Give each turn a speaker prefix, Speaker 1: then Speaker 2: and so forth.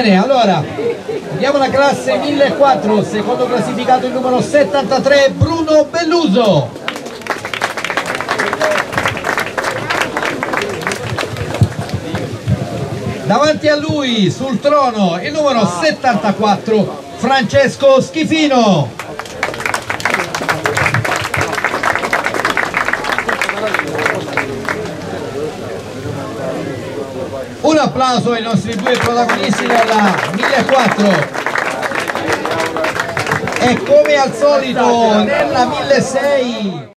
Speaker 1: Bene, allora andiamo alla classe 1004, secondo classificato il numero 73 Bruno Belluso. Davanti a lui sul trono il numero 74 Francesco Schifino. Un applauso ai nostri due protagonisti della 1004 e come al solito nella 1006